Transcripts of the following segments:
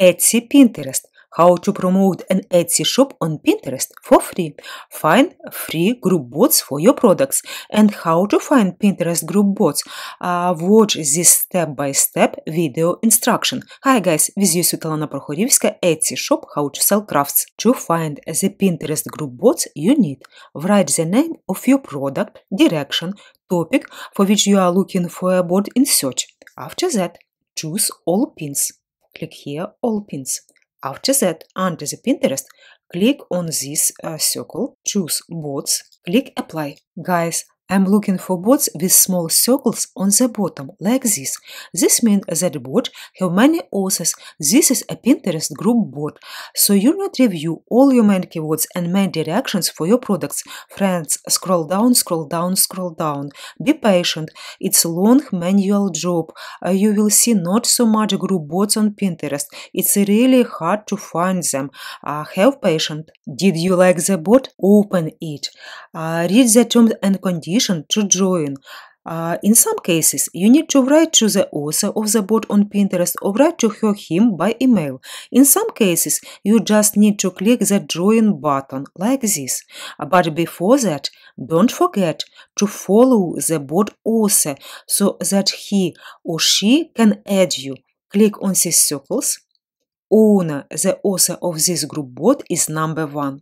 Etsy Pinterest. How to promote an Etsy shop on Pinterest for free. Find free group boards for your products and how to find Pinterest group boards. Uh, watch this step-by-step -step video instruction. Hi guys, with you Svetlana Prokhorivska, Etsy shop How to sell crafts. To find the Pinterest group boards you need, write the name of your product, direction, topic for which you are looking for a board in search. After that, choose all pins. Click here all pins. After that, under the Pinterest, click on this uh, circle, choose boards, click apply. Guys, I'm looking for boards with small circles on the bottom, like this. This means that board have many authors. This is a Pinterest group board, so you not review all your main keywords and main directions for your products. Friends, scroll down, scroll down, scroll down. Be patient. It's a long manual job. Uh, you will see not so much group boards on Pinterest. It's really hard to find them. Uh, have patience. Did you like the board? Open it. Uh, read the terms and conditions to join. Uh, in some cases, you need to write to the author of the board on Pinterest or write to her him by email. In some cases, you just need to click the join button like this. But before that, don't forget to follow the board author so that he or she can add you. Click on these circles. Owner, the author of this group board, is number one.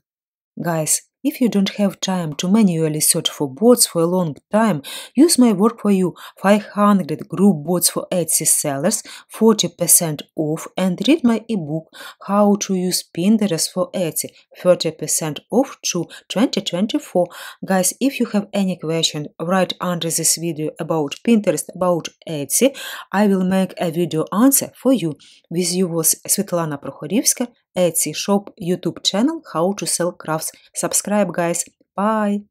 Guys, if you don't have time to manually search for boards for a long time, use my work for you 500 group boards for Etsy sellers, 40% off, and read my ebook How to Use Pinterest for Etsy, 30% off to 2024. Guys, if you have any question, write under this video about Pinterest, about Etsy. I will make a video answer for you. With you was Svetlana Prokhorivska, Etsy shop YouTube channel How to Sell Crafts. Subscribe, guys. Bye.